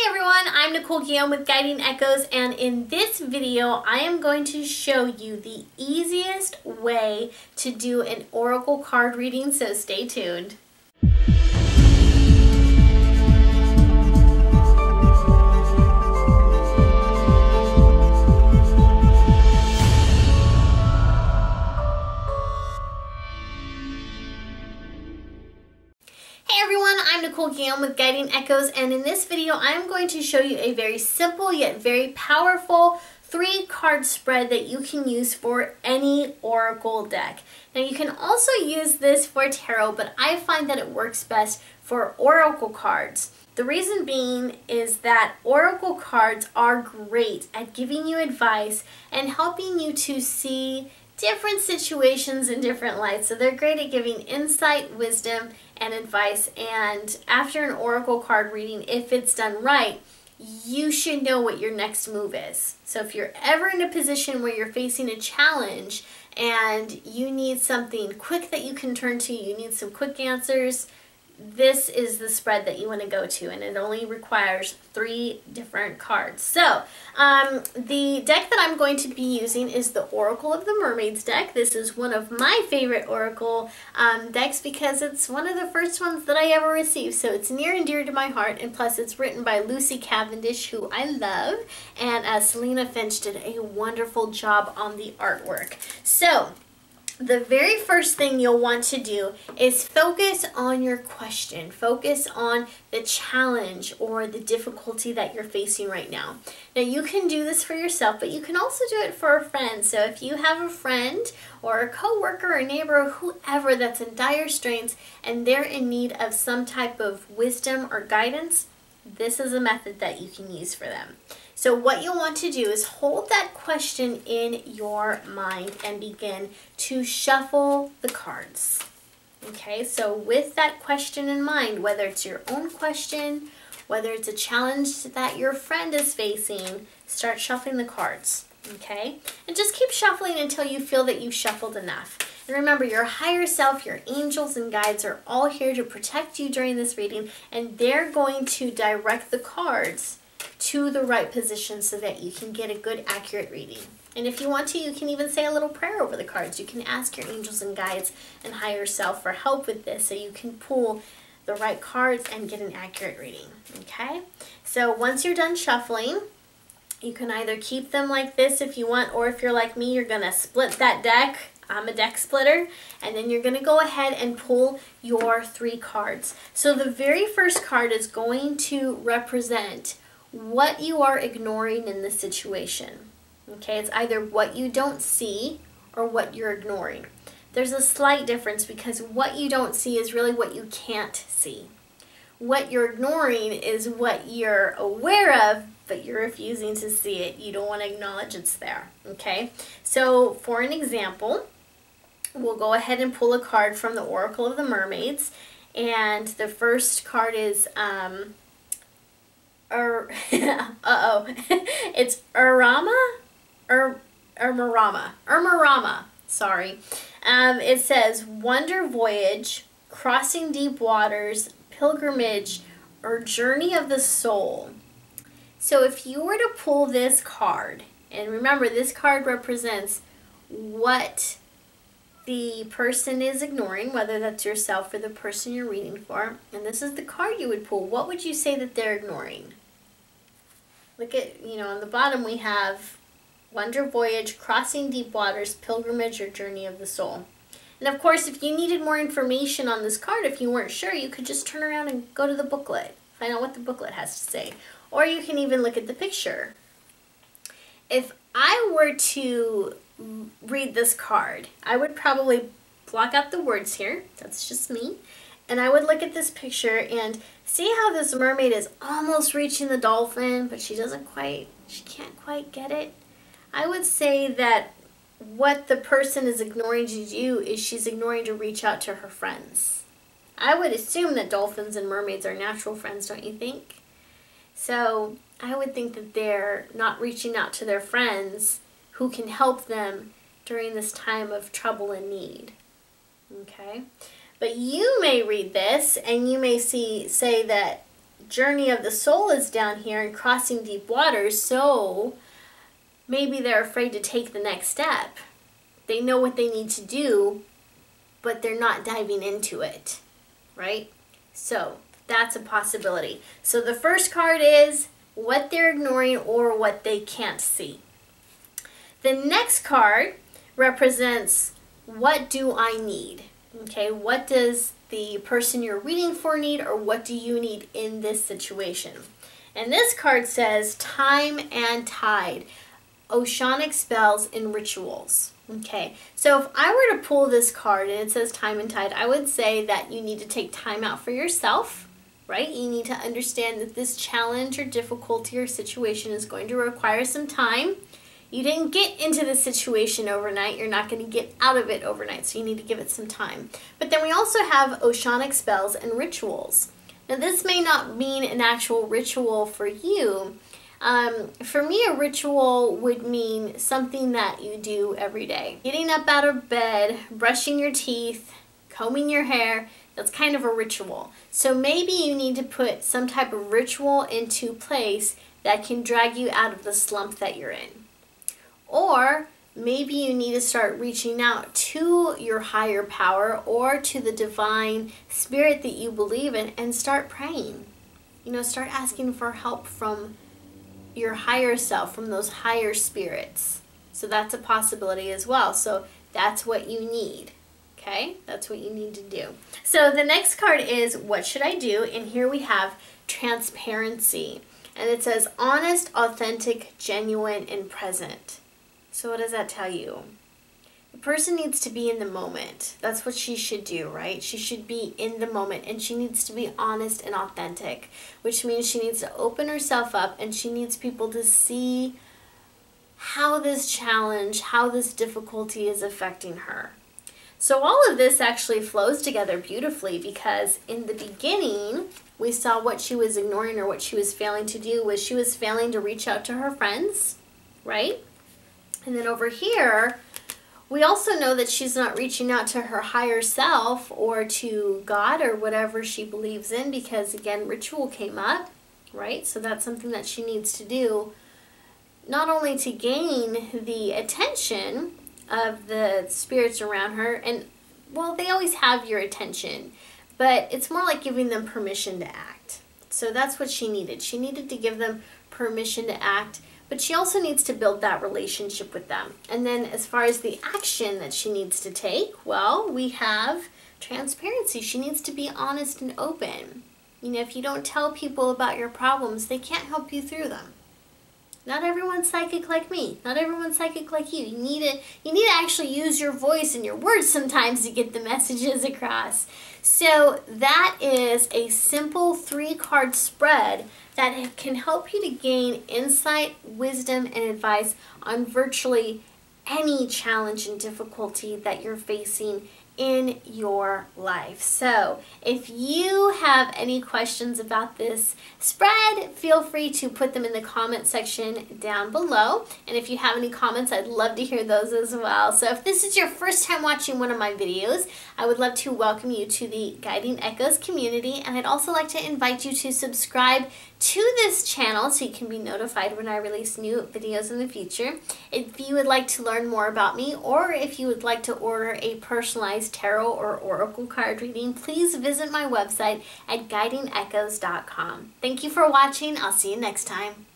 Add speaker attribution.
Speaker 1: Hi everyone, I'm Nicole Guillaume with Guiding Echoes and in this video I am going to show you the easiest way to do an oracle card reading, so stay tuned. Echoes and in this video I'm going to show you a very simple yet very powerful three card spread that you can use for any oracle deck. Now you can also use this for tarot but I find that it works best for oracle cards. The reason being is that oracle cards are great at giving you advice and helping you to see different situations in different lights. So they're great at giving insight, wisdom, and advice. And after an oracle card reading, if it's done right, you should know what your next move is. So if you're ever in a position where you're facing a challenge and you need something quick that you can turn to, you need some quick answers, this is the spread that you want to go to and it only requires three different cards. So um, the deck that I'm going to be using is the Oracle of the Mermaids deck. This is one of my favorite Oracle um, decks because it's one of the first ones that I ever received. So it's near and dear to my heart and plus it's written by Lucy Cavendish who I love and uh, Selina Fenech did a wonderful job on the artwork. So the very first thing you'll want to do is focus on your question. Focus on the challenge or the difficulty that you're facing right now. Now you can do this for yourself, but you can also do it for a friend. So if you have a friend or a coworker or neighbor or whoever that's in dire straits and they're in need of some type of wisdom or guidance, this is a method that you can use for them. So what you'll want to do is hold that question in your mind and begin to shuffle the cards. Okay, so with that question in mind, whether it's your own question, whether it's a challenge that your friend is facing, start shuffling the cards. Okay, and just keep shuffling until you feel that you've shuffled enough. And remember, your higher self, your angels and guides are all here to protect you during this reading, and they're going to direct the cards to the right position so that you can get a good accurate reading. And if you want to, you can even say a little prayer over the cards. You can ask your angels and guides and higher self for help with this so you can pull the right cards and get an accurate reading. Okay? So once you're done shuffling, you can either keep them like this if you want, or if you're like me, you're to split that deck. I'm a deck splitter. And then you're to go ahead and pull your three cards. So the very first card is going to represent what you are ignoring in the situation. Okay, it's either what you don't see or what you're ignoring. There's a slight difference because what you don't see is really what you can't see. What you're ignoring is what you're aware of, but you're refusing to see it. You don't want to acknowledge it's there. Okay, so for an example, we'll go ahead and pull a card from the Oracle of the Mermaids. And the first card is um, Ur uh-oh. it's Urama? Ur Urmarama. Urmarama. Sorry. Um, it says Wonder Voyage, Crossing Deep Waters, Pilgrimage, or Journey of the Soul. So if you were to pull this card, and remember this card represents what the person is ignoring, whether that's yourself or the person you're reading for, and this is the card you would pull, what would you say that they're ignoring? Look at, you know, on the bottom we have Wonder Voyage, Crossing Deep Waters, Pilgrimage, or Journey of the Soul. And of course, if you needed more information on this card, if you weren't sure, you could just turn around and go to the booklet, find out what the booklet has to say. Or you can even look at the picture. If I were to read this card, I would probably block out the words here. That's just me. And I would look at this picture and see how this mermaid is almost reaching the dolphin, but she doesn't quite, she can't quite get it. I would say that what the person is ignoring to do is she's ignoring to reach out to her friends. I would assume that dolphins and mermaids are natural friends, don't you think? So I would think that they're not reaching out to their friends who can help them during this time of trouble and need. Okay? But you may read this and you may see say that journey of the soul is down here and crossing deep waters, so maybe they're afraid to take the next step. They know what they need to do, but they're not diving into it, right? So that's a possibility. So the first card is what they're ignoring or what they can't see. The next card represents what do I need? Okay, what does the person you're reading for need or what do you need in this situation? And this card says time and tide, oceanic spells and rituals. Okay, so if I were to pull this card and it says time and tide, I would say that you need to take time out for yourself, right? You need to understand that this challenge or difficulty or situation is going to require some time. You didn't get into the situation overnight. You're not going to get out of it overnight, so you need to give it some time. But then we also have oceanic spells and rituals. Now, this may not mean an actual ritual for you, um, for me, a ritual would mean something that you do every day. Getting up out of bed, brushing your teeth, combing your hair, that's kind of a ritual. So maybe you need to put some type of ritual into place that can drag you out of the slump that you're in. Or maybe you need to start reaching out to your higher power or to the divine spirit that you believe in and start praying. You know, start asking for help from your higher self, from those higher spirits. So that's a possibility as well. So that's what you need. Okay, that's what you need to do. So the next card is what should I do? And here we have transparency. And it says honest, authentic, genuine, and present. So what does that tell you? The person needs to be in the moment. That's what she should do, right? She should be in the moment and she needs to be honest and authentic, which means she needs to open herself up and she needs people to see how this challenge, how this difficulty is affecting her. So all of this actually flows together beautifully because in the beginning, we saw what she was ignoring or what she was failing to do was she was failing to reach out to her friends, right? And then over here, we also know that she's not reaching out to her higher self or to God or whatever she believes in because, again, ritual came up, right? So that's something that she needs to do not only to gain the attention of the spirits around her, and well, they always have your attention, but it's more like giving them permission to act. So that's what she needed. She needed to give them permission to act but she also needs to build that relationship with them. And then as far as the action that she needs to take, well, we have transparency. She needs to be honest and open. You know, if you don't tell people about your problems, they can't help you through them. Not everyone's psychic like me. Not everyone's psychic like you. You need to you need to actually use your voice and your words sometimes to get the messages across. So that is a simple three card spread that can help you to gain insight, wisdom, and advice on virtually any challenge and difficulty that you're facing in your life. So if you have any questions about this spread, feel free to put them in the comment section down below. And if you have any comments, I'd love to hear those as well. So if this is your first time watching one of my videos, I would love to welcome you to the Guiding Echoes community. And I'd also like to invite you to subscribe to this channel so you can be notified when I release new videos in the future. If you would like to learn more about me or if you would like to order a personalized tarot or oracle card reading, please visit my website at guidingechoes.com. Thank you for watching. I'll see you next time.